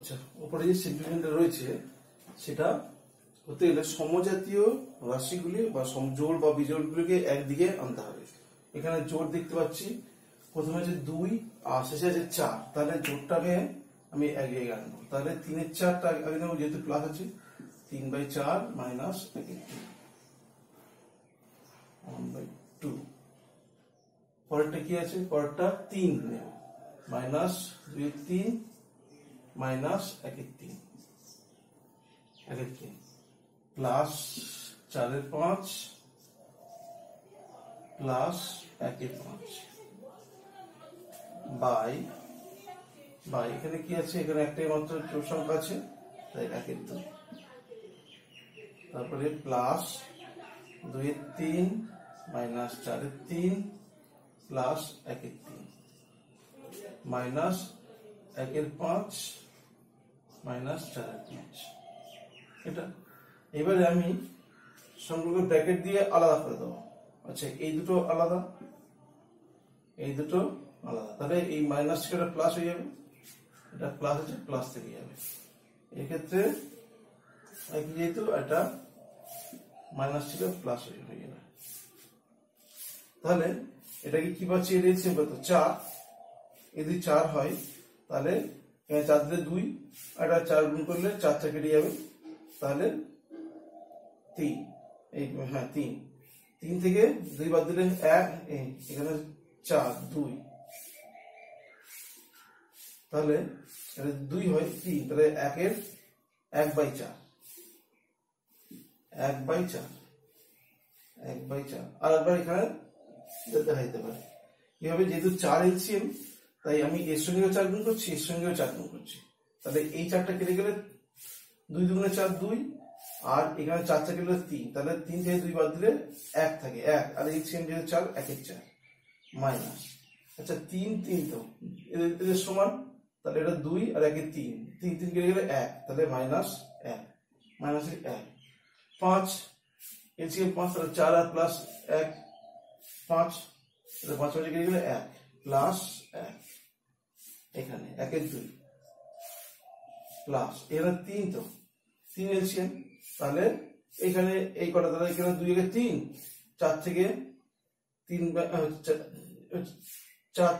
আচ্ছা উপরে যে সিম্পলিফিকেশনটা রয়েছে, সেটা হতে গেলে সমজাতীয় রাশিগুলি বা জোড় বা বিজোড়গুলিকে একদিকে আনতে হবে। এখানে জোড় দেখতে পাচ্ছি। প্রথমে আছে দুই, আর শেষে আছে চার। তাহলে জোড়টাকে আমি এগিয়ে আনব। তাহলে তিনের চারটা আগে নেব, যেহেতু প্লাস আছে। তিন বাই চার মাইনাস টু পরেরটা কি আছে? পরেরটা তিন নেব। মাইনাস দুই তিন মাইনাস একের তিন একের তিন প্লাস চারের পাঁচ প্লাস একের পাঁচ। বাই বাই এখানে কি আছে? এখানে একটাই মাত্র সংখ্যা আছে, তাই একের দুই। তারপরে প্লাস দুইয়ের তিন মাইনাস চারের তিন প্লাস একের তিন। মাইনাস একের পাঁচ মাইনাস পাঁচ এটা, এবারে আমি সংখ্যক ব্র্যাকেট দিয়ে আলাদা করে দেবো। আচ্ছা এই দুটো আলাদা, এই দুটো আলাদা। তাহলে এই মাইনাস থেকে প্লাস হয়ে যাবে। এটা প্লাস আছে প্লাস থেকে যাবে। এক্ষেত্রে একই যেহেতু এটা মাইনাস থেকে প্লাস হয়ে যাবে। তাহলে এটাকে কি পাচ্ছি? এটা সিম্পল চার। যদি চার হয়, তাহলে এখানে চার দিলে দুই, আর চার গুণ করলে চারটা কেটে যাবে। তাহলে তিন। এই হ্যাঁ তিন। তিন থেকে দুই বাদ দিলে এক এখানে চার, দুই। তাহলে দুই হয় তিন, তাহলে একের এক বাই চার। এক বাই চার। এক বাই চার। আর একবার এখানে দেখা যেতে পারে। এভাবে যেহেতু চার এলসিএম তাই আমি এর সঙ্গেও চার গুণ করছি, এর সঙ্গেও চার গুণ করছি। তাহলে এই চারটা কেটে গেলে দুই দুগুণে চার দুই, আর এখানে চারটা কেটে গেলে তিন, তাহলে তিন থেকে দুই বাদ দিলে এক থাকে, এক, আর এলসিএম যেহেতু চার, একের চার মাইনাস আচ্ছা তিন তিন তো, এদের সমান, তাহলে এটা দুই আর একের তিন তিন তিন কেটে গেলে এক, তাহলে মাইনাস এক মাইনাস এক। পাঁচ এলসিএম পাঁচ, তাহলে চার আর প্লাস এক, পাঁচ পাঁচ পাঁচে কেটে গেলে এক প্লাস এক। এখানে একের দুই। প্লাস এখানে তিন তো। তিন এলসিএম তাহলে এখানে এই কটা তাহলে এখানে দুই একে তিন। চার থেকে তিন চার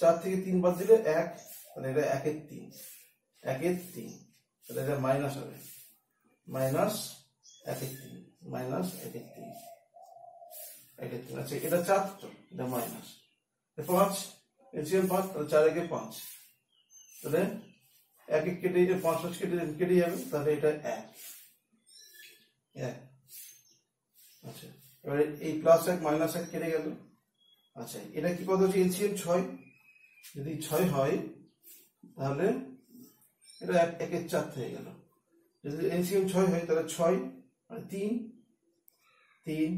চার থেকে তিন বাদ দিলে এক, তাহলে এটা একের তিন। একের তিন, তাহলে এটা মাইনাস হবে। মাইনাস একের তিন মাইনাস একের তিন। একের তিন আচ্ছা এটা চার তো, এটা মাইনাস পাঁচ এলসিএম পাঁচ, তাহলে চার একে পাঁচ। তাহলে এক এক কেটে যে পাঁচ পাঁচ কেটে কেটে যাবে, তাহলে এটা এক। এক। আচ্ছা এবারে এই প্লাস এক মাইনাস এক কেটে গেল। আচ্ছা এটা কি কত হচ্ছে এলসিএম ছয়। যদি ছয় হয়, তাহলে এটা এক একের চার হয়ে গেল। যদি এলসিএম ছয় হয়, তাহলে ছয় মানে তিন। তিন।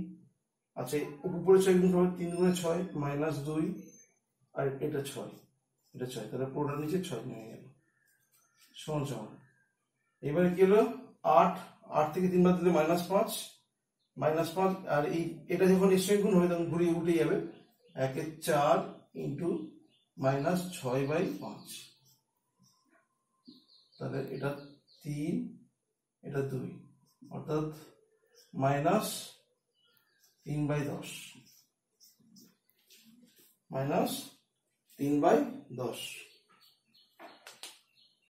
আচ্ছা উপরে ছয় গুণ তিন গুণে ছয় মাইনাস দুই। আর এটা ছয় এটা ছয়, তাহলে পুরোটা নিচে ছয় নেমে গেল। সমান সমান। এবারে কি হলো? আট আট থেকে তিন বাদ দিলে মাইনাস পাঁচ মাইনাস পাঁচ, আর এই, এটা যখন এসে গুণ হবে তখন ঘুরিয়ে উঠে যাবে। একের চার ইন্টু মাইনাস ছয় বাই পাঁচ। তাহলে এটা তিন, এটা দুই, অর্থাৎ মাইনাস তিন বাই দশ। মাইনাস তিন বাই দশ